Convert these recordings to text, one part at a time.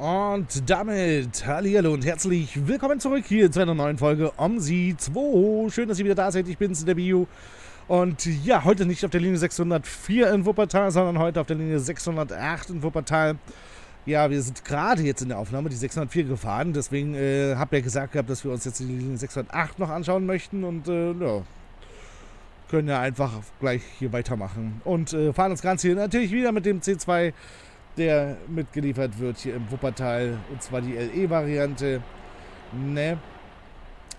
Und damit hallo und herzlich willkommen zurück hier zu einer neuen Folge OMSI 2. Schön, dass ihr wieder da seid. Ich bin's, der Bio. Und ja, heute nicht auf der Linie 604 in Wuppertal, sondern heute auf der Linie 608 in Wuppertal. Ja, wir sind gerade jetzt in der Aufnahme die 604 gefahren. Deswegen äh, habe ich ja gesagt gehabt, dass wir uns jetzt die Linie 608 noch anschauen möchten. Und äh, ja, können ja einfach gleich hier weitermachen. Und äh, fahren das Ganze hier natürlich wieder mit dem C2 der mitgeliefert wird hier im Wuppertal. Und zwar die LE-Variante. Ne?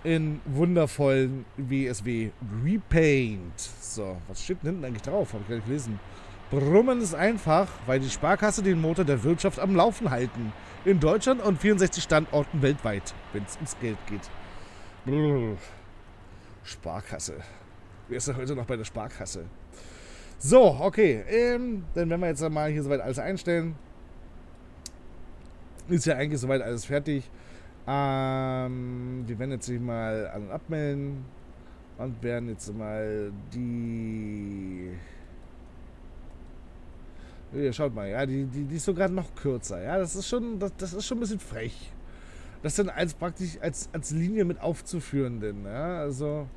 In wundervollen WSW Repaint. So, was steht denn hinten eigentlich drauf? Habe ich gar nicht gelesen. Brummen ist einfach, weil die Sparkasse den Motor der Wirtschaft am Laufen halten. In Deutschland und 64 Standorten weltweit, wenn es ums Geld geht. Brrr. Sparkasse. Wer ist da heute noch bei der Sparkasse? So, okay. Ähm, dann werden wir jetzt mal hier soweit alles einstellen. Ist ja eigentlich soweit alles fertig. Ähm, wir werden jetzt sich mal an- und abmelden. Und werden jetzt mal die... Hier, schaut mal, ja, die, die, die ist sogar noch kürzer. Ja, das ist schon, das, das ist schon ein bisschen frech. Das dann als praktisch als, als Linie mit aufzuführen, denn, ja, also...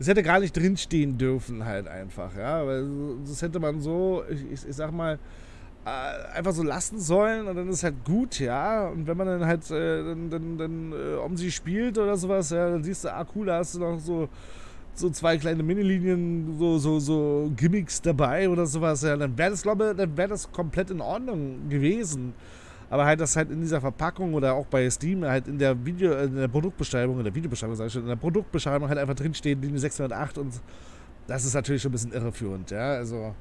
Es hätte gar nicht drinstehen dürfen, halt einfach, ja. Das hätte man so, ich, ich, ich sag mal, äh, einfach so lassen sollen und dann ist halt gut, ja. Und wenn man dann halt äh, dann, dann, dann äh, um sie spielt oder sowas, ja, dann siehst du, ah cool, da hast du noch so, so zwei kleine Minilinien, so, so, so Gimmicks dabei oder sowas, ja, dann wäre das, glaube ich, dann wäre das komplett in Ordnung gewesen. Aber halt das halt in dieser Verpackung oder auch bei Steam halt in der Video, in der Produktbeschreibung, in der Videobeschreibung, sag ich schon, in der Produktbeschreibung halt einfach drinsteht, Linie 608 und das ist natürlich schon ein bisschen irreführend, ja, also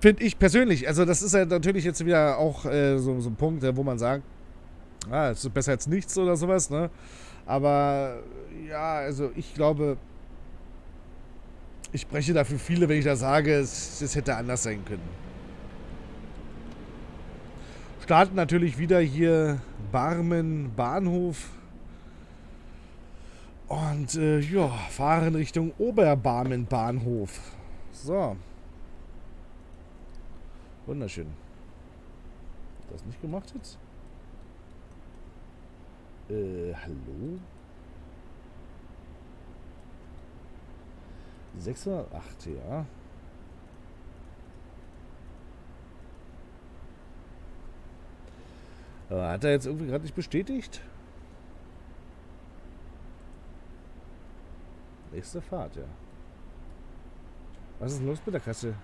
finde ich persönlich, also das ist ja natürlich jetzt wieder auch äh, so, so ein Punkt, wo man sagt, ah, es ist besser als nichts oder sowas, ne, aber ja, also ich glaube, ich spreche dafür viele, wenn ich da sage, es, es hätte anders sein können starten natürlich wieder hier Barmen Bahnhof. Und äh, ja, fahren Richtung Oberbarmen Bahnhof. So. Wunderschön. Das nicht gemacht jetzt? Äh, hallo? 608, ja. Hat er jetzt irgendwie gerade nicht bestätigt? Nächste Fahrt, ja. Was ist los mit der Kasse?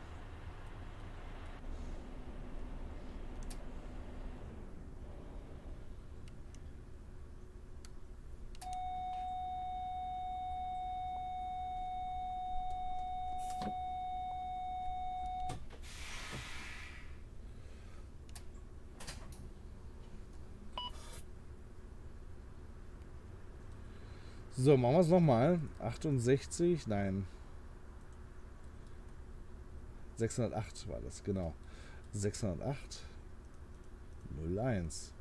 So, machen wir es nochmal. 68, nein. 608 war das, genau. 608 01.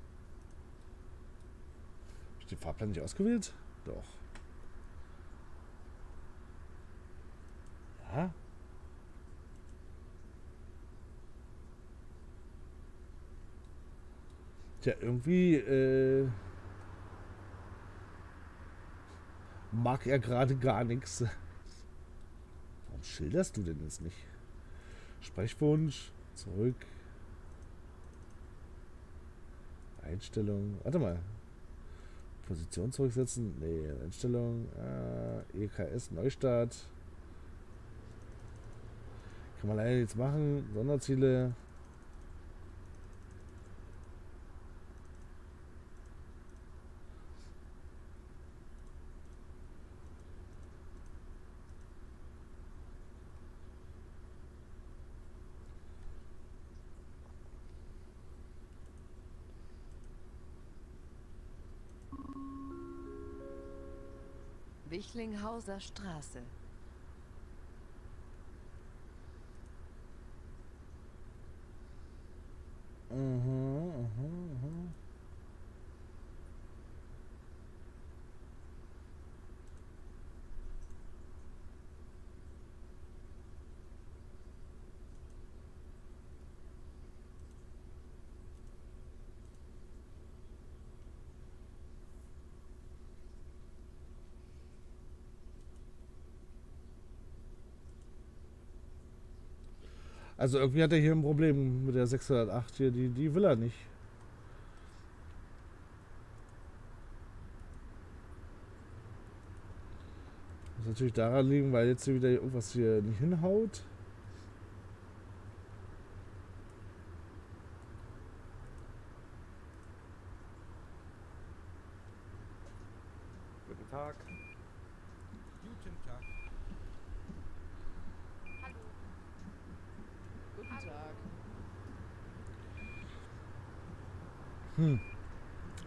Habe ich den Fahrplan nicht ausgewählt? Doch. Ja. Tja, irgendwie, äh mag er gerade gar nichts. Warum schilderst du denn jetzt nicht? Sprechwunsch, zurück. Einstellung, warte mal. Position zurücksetzen? Nee, Einstellung, äh, EKS, Neustart. Kann man leider nichts machen. Sonderziele. Wichlinghauser Straße. Mhm, mhm, mhm. Also irgendwie hat er hier ein Problem mit der 608 hier, die, die will er nicht. Das natürlich daran liegen, weil jetzt wieder irgendwas hier nicht hinhaut. Guten Tag. Guten Tag. Hallo. Guten Tag. Hm.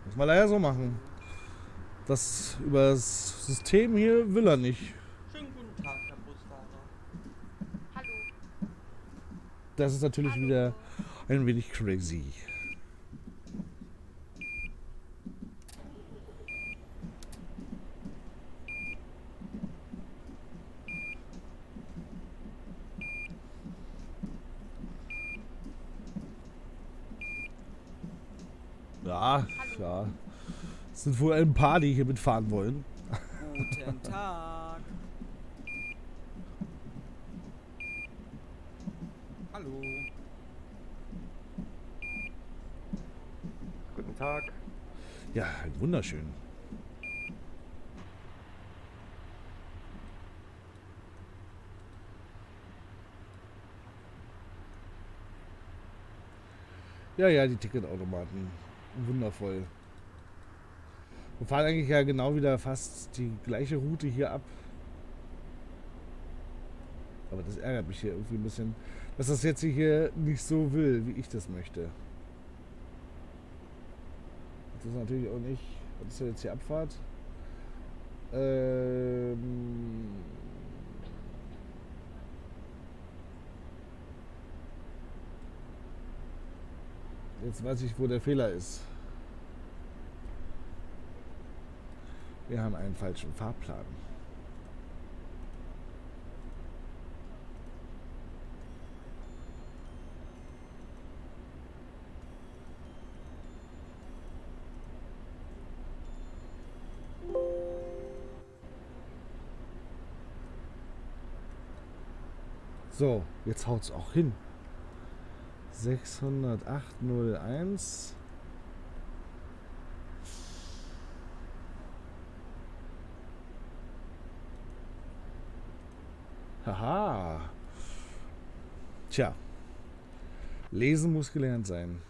Muss man leider so machen. Das über das System hier will er nicht. Schönen guten Tag, Herr Busfahrer. Hallo. Das ist natürlich Hallo. wieder ein wenig crazy. Ja, ja. Es sind wohl ein paar, die hier mitfahren wollen. Guten Tag. Hallo. Guten Tag. Ja, wunderschön. Ja, ja, die Ticketautomaten. Wundervoll. Wir fahren eigentlich ja genau wieder fast die gleiche Route hier ab. Aber das ärgert mich hier irgendwie ein bisschen, dass das jetzt hier nicht so will, wie ich das möchte. Das ist natürlich auch nicht. Was ist jetzt hier Abfahrt? Ähm. Jetzt weiß ich, wo der Fehler ist. Wir haben einen falschen Fahrplan. So, jetzt haut's auch hin. 60801. Haha. Tja. Lesen muss gelernt sein.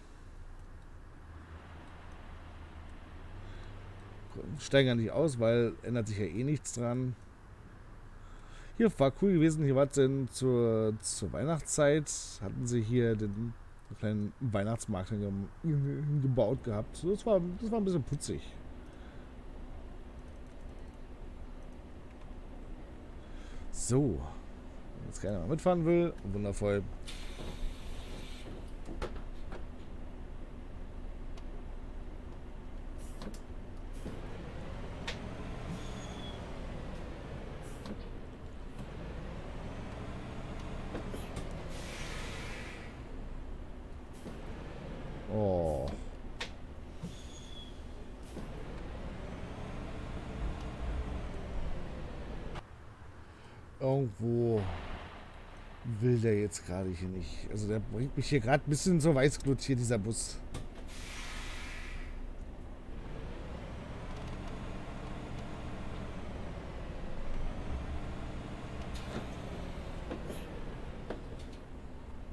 Steigern nicht aus, weil ändert sich ja eh nichts dran. Hier war cool gewesen. Hier war es denn zur, zur Weihnachtszeit. Hatten sie hier den kleinen Weihnachtsmarkt gebaut gehabt. Das war, das war ein bisschen putzig. So. Jetzt keiner mal mitfahren will, wundervoll. Oh. Irgendwo will der jetzt gerade hier nicht. Also der bringt mich hier gerade ein bisschen zur Weißglut hier, dieser Bus.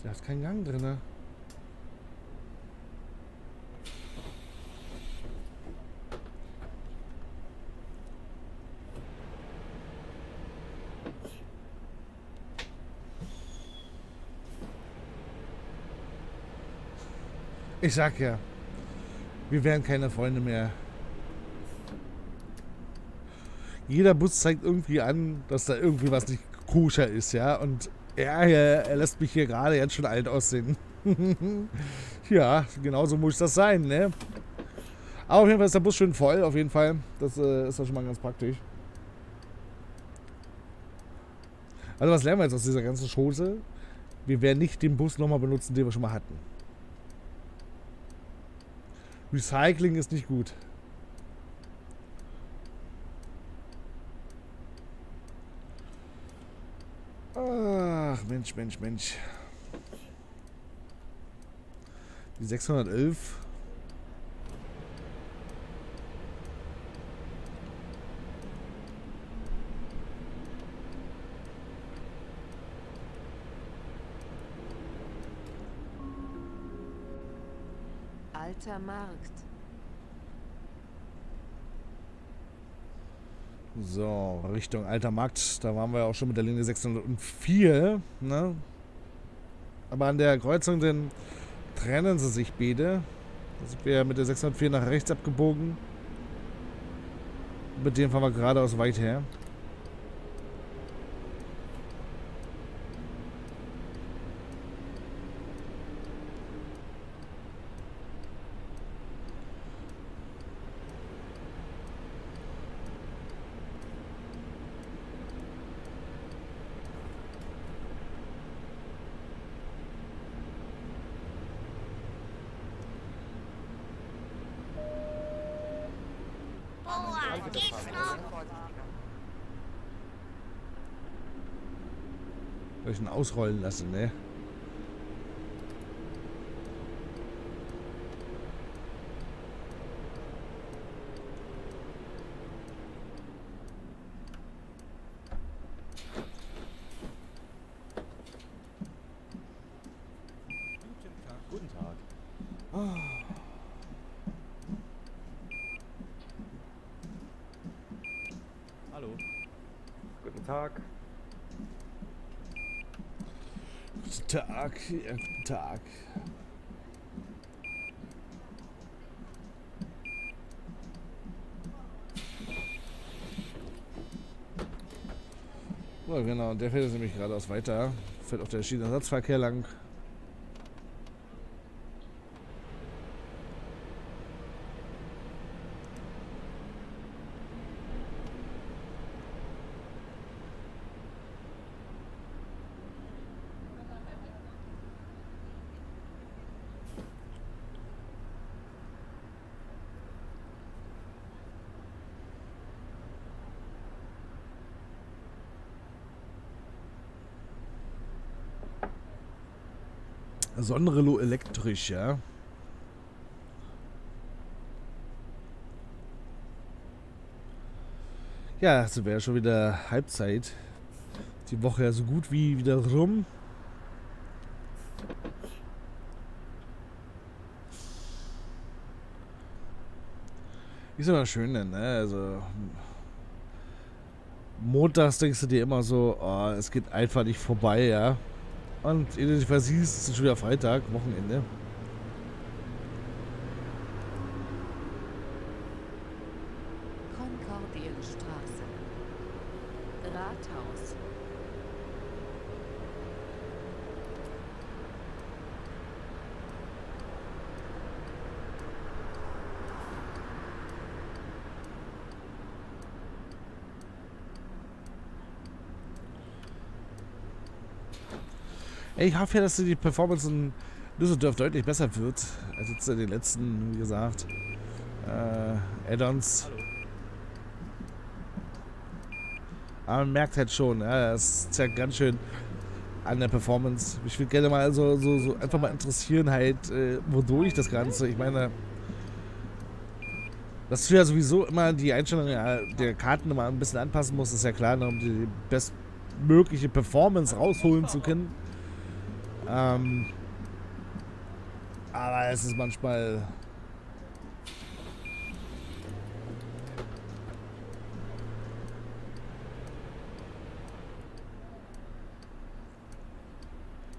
Der hat keinen Gang drin. Ich sag ja, wir wären keine Freunde mehr. Jeder Bus zeigt irgendwie an, dass da irgendwie was nicht koscher ist, ja. Und er, er, lässt mich hier gerade jetzt schon alt aussehen. ja, genauso muss das sein, ne? Aber auf jeden Fall ist der Bus schön voll, auf jeden Fall. Das äh, ist doch schon mal ganz praktisch. Also was lernen wir jetzt aus dieser ganzen Chose? Wir werden nicht den Bus nochmal benutzen, den wir schon mal hatten. Recycling ist nicht gut. Ach, Mensch, Mensch, Mensch. Die 611 Alter Markt. So, Richtung Alter Markt. Da waren wir auch schon mit der Linie 604. Ne? Aber an der Kreuzung dann trennen sie sich beide. Da sind wir mit der 604 nach rechts abgebogen. Mit dem fahren wir geradeaus weit her. Soll ich ihn ausrollen lassen, ne? Guten Tag. Guten Tag. Hallo. Guten Tag. Guten Tag, ja, guten Tag. So, genau, der fährt jetzt nämlich geradeaus weiter. Fährt auf der Schienenersatzverkehr lang. Sonderelo elektrisch, ja. Ja, so wäre schon wieder Halbzeit. Die Woche ja so gut wie wieder rum. Ist immer schön, denn, ne? Also. Montags denkst du dir immer so, oh, es geht einfach nicht vorbei, ja. Und ehe du dich versiehst, ist schon wieder Freitag, Wochenende. Ich hoffe ja, dass die Performance in Düsseldorf deutlich besser wird, als jetzt in den letzten, wie gesagt, äh, Add-ons. Aber man merkt halt schon, ja, es ist ja ganz schön an der Performance. Ich würde gerne mal so, so, so einfach mal interessieren, halt, äh, wodurch das Ganze. Ich meine, dass du ja sowieso immer die Einstellung der Karten immer ein bisschen anpassen musst, ist ja klar, ne, um die bestmögliche Performance rausholen zu können. Ähm, aber es ist manchmal.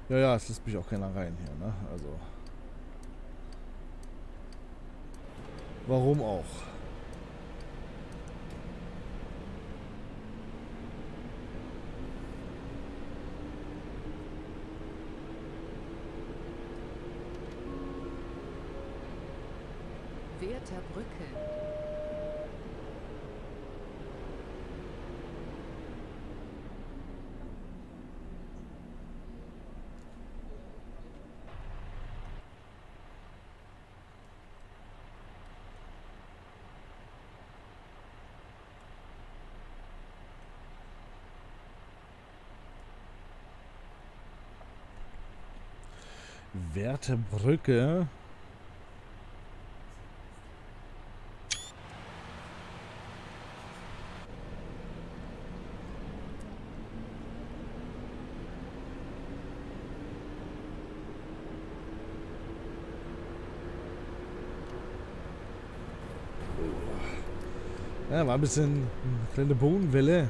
Ja, ja, es lässt mich auch keiner rein hier, ne? Also. Warum auch? Brücke. Wertebrücke. Ja, war ein bisschen eine kleine Bodenwelle.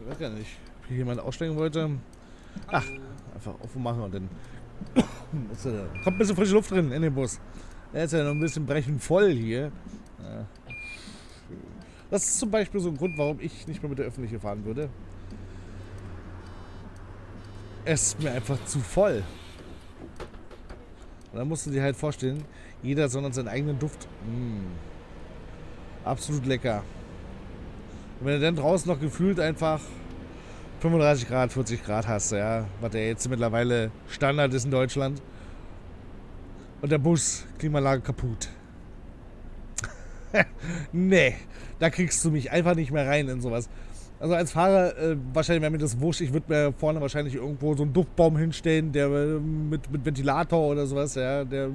Ich weiß gar nicht, ob hier jemand aussteigen wollte. Ach, einfach aufmachen und dann kommt ein bisschen frische Luft drin in den Bus. Er ist ja noch ein bisschen brechend voll hier. Das ist zum Beispiel so ein Grund, warum ich nicht mehr mit der Öffentlichen fahren würde. Es ist mir einfach zu voll. Und dann musst du dir halt vorstellen, jeder soll seinen eigenen Duft. Mm. Absolut lecker. Und wenn du dann draußen noch gefühlt einfach 35 Grad, 40 Grad hast, ja, was ja jetzt mittlerweile Standard ist in Deutschland. Und der Bus, Klimaanlage kaputt. nee, da kriegst du mich einfach nicht mehr rein in sowas. Also als Fahrer, äh, wahrscheinlich wäre mir das wurscht. Ich würde mir vorne wahrscheinlich irgendwo so einen Duftbaum hinstellen, der äh, mit, mit Ventilator oder sowas, ja, der,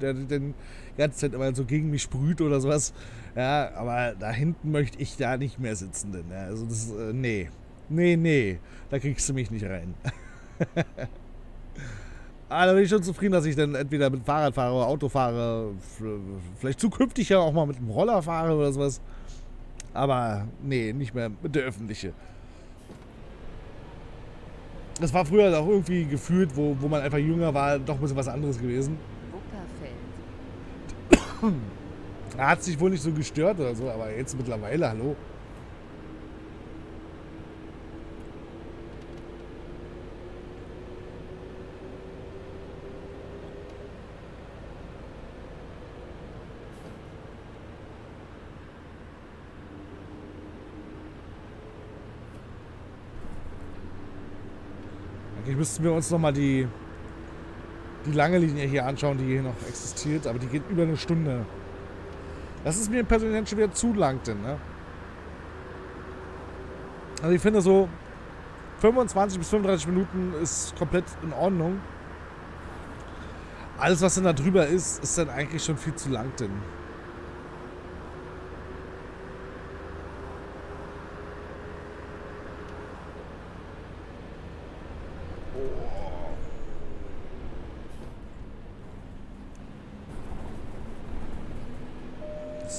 der den ganze Zeit immer so gegen mich sprüht oder sowas. Ja, aber da hinten möchte ich da nicht mehr sitzen. Denn, ja, also das, äh, nee. Nee, nee. Da kriegst du mich nicht rein. Ah, da bin ich schon zufrieden, dass ich dann entweder mit Fahrrad fahre oder Auto fahre. Vielleicht zukünftig ja auch mal mit dem Roller fahre oder sowas. Aber nee, nicht mehr mit der öffentliche. Das war früher auch irgendwie gefühlt, wo, wo man einfach jünger war, doch ein bisschen was anderes gewesen. Wupperfeld. Er hat sich wohl nicht so gestört oder so, aber jetzt mittlerweile, hallo. Eigentlich müssten wir uns nochmal die, die lange Linie hier anschauen, die hier noch existiert, aber die geht über eine Stunde. Das ist mir persönlich schon wieder zu lang, denn, ne? Also ich finde so 25 bis 35 Minuten ist komplett in Ordnung. Alles, was dann da drüber ist, ist dann eigentlich schon viel zu lang, denn.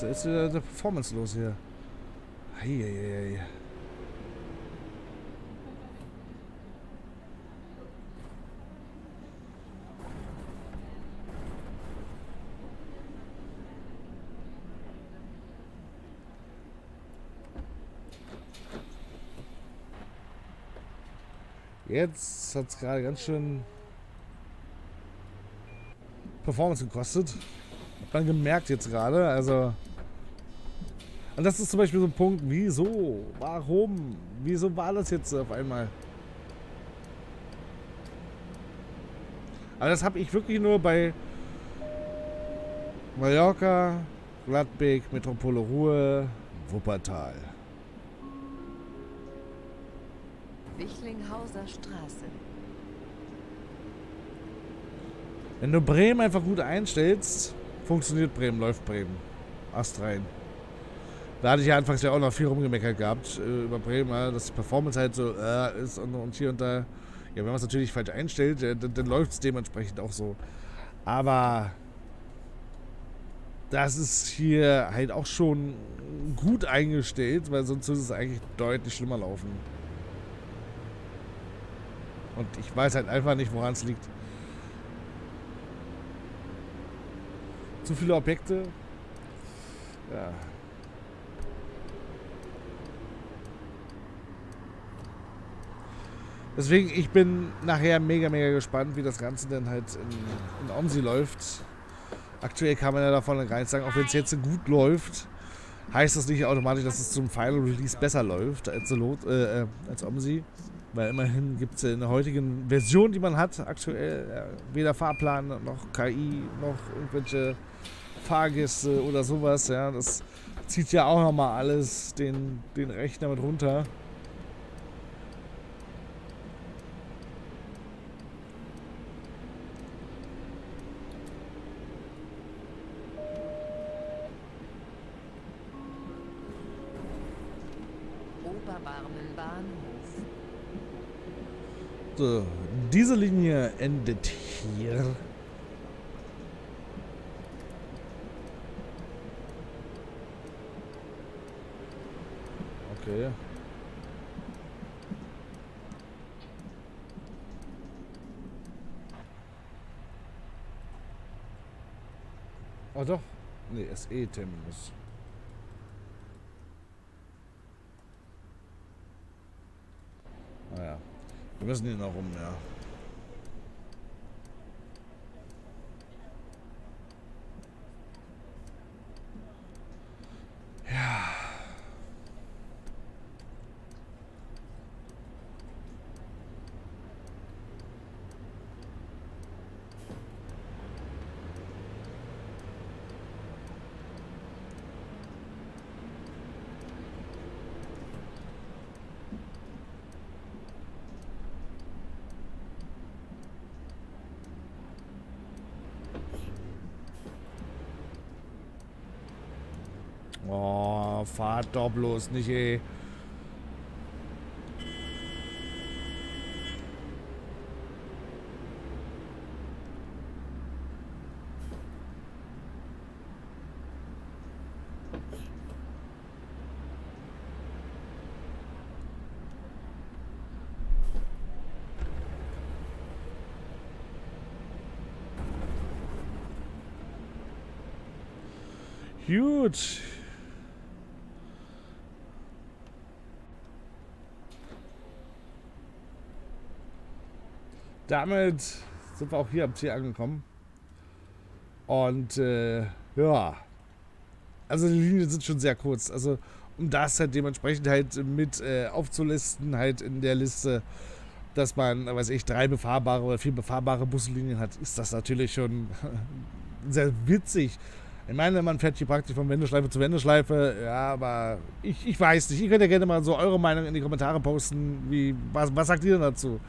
Ist wieder der Performance los hier? Eieiei. Jetzt hat es gerade ganz schön Performance gekostet. Hat man gemerkt jetzt gerade. Also. Und das ist zum Beispiel so ein Punkt. Wieso? Warum? Wieso war das jetzt auf einmal? Aber das habe ich wirklich nur bei Mallorca, Gladbeck, Metropole Ruhe, Wuppertal. Wichlinghauser Straße. Wenn du Bremen einfach gut einstellst, funktioniert Bremen, läuft Bremen. Ast rein. Da hatte ich ja anfangs ja auch noch viel rumgemeckert gehabt äh, über Bremen, ja, dass die Performance halt so äh, ist und, und hier und da. Ja, wenn man es natürlich falsch einstellt, äh, dann, dann läuft es dementsprechend auch so. Aber das ist hier halt auch schon gut eingestellt, weil sonst würde es eigentlich deutlich schlimmer laufen. Und ich weiß halt einfach nicht, woran es liegt. Zu viele Objekte. Ja. Deswegen, ich bin nachher mega, mega gespannt, wie das Ganze dann halt in, in Omsi läuft. Aktuell kann man ja davon rein sagen, auch wenn es jetzt gut läuft, heißt das nicht automatisch, dass es zum Final Release besser läuft als, Lot, äh, äh, als Omsi. Weil immerhin gibt es ja in der heutigen Version, die man hat, aktuell ja, weder Fahrplan noch KI noch irgendwelche Fahrgäste oder sowas. Ja, das zieht ja auch nochmal alles den, den Rechner mit runter. Oberbarmen Bahnhof. So, diese Linie endet hier. Okay. Oh doch. Nee, SE-Terminus. Wir müssen hier noch rum, ja. Ja. Oh, fahrt doch bloß nicht, ey. Gut. Damit sind wir auch hier am Ziel angekommen. Und äh, ja. Also die Linien sind schon sehr kurz. Also um das halt dementsprechend halt mit äh, aufzulisten, halt in der Liste, dass man, weiß ich, drei befahrbare oder vier befahrbare Buslinien hat, ist das natürlich schon sehr witzig. Ich meine, man fährt hier praktisch von Wendeschleife zu Wendeschleife, ja, aber ich, ich weiß nicht. Ihr könnt ja gerne mal so eure Meinung in die Kommentare posten. Wie, was, was sagt ihr denn dazu?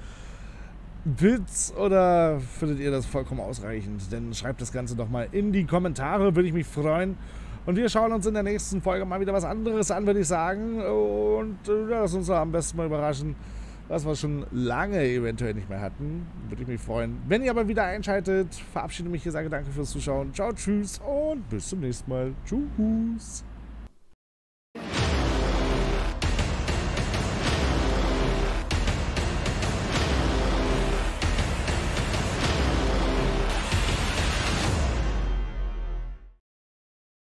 Witz oder findet ihr das vollkommen ausreichend? Dann schreibt das Ganze doch mal in die Kommentare, würde ich mich freuen. Und wir schauen uns in der nächsten Folge mal wieder was anderes an, würde ich sagen. Und äh, ja, lass uns am besten mal überraschen, was wir schon lange eventuell nicht mehr hatten. Würde ich mich freuen. Wenn ihr aber wieder einschaltet, verabschiede mich hier, sage danke fürs Zuschauen. Ciao, tschüss und bis zum nächsten Mal. Tschüss.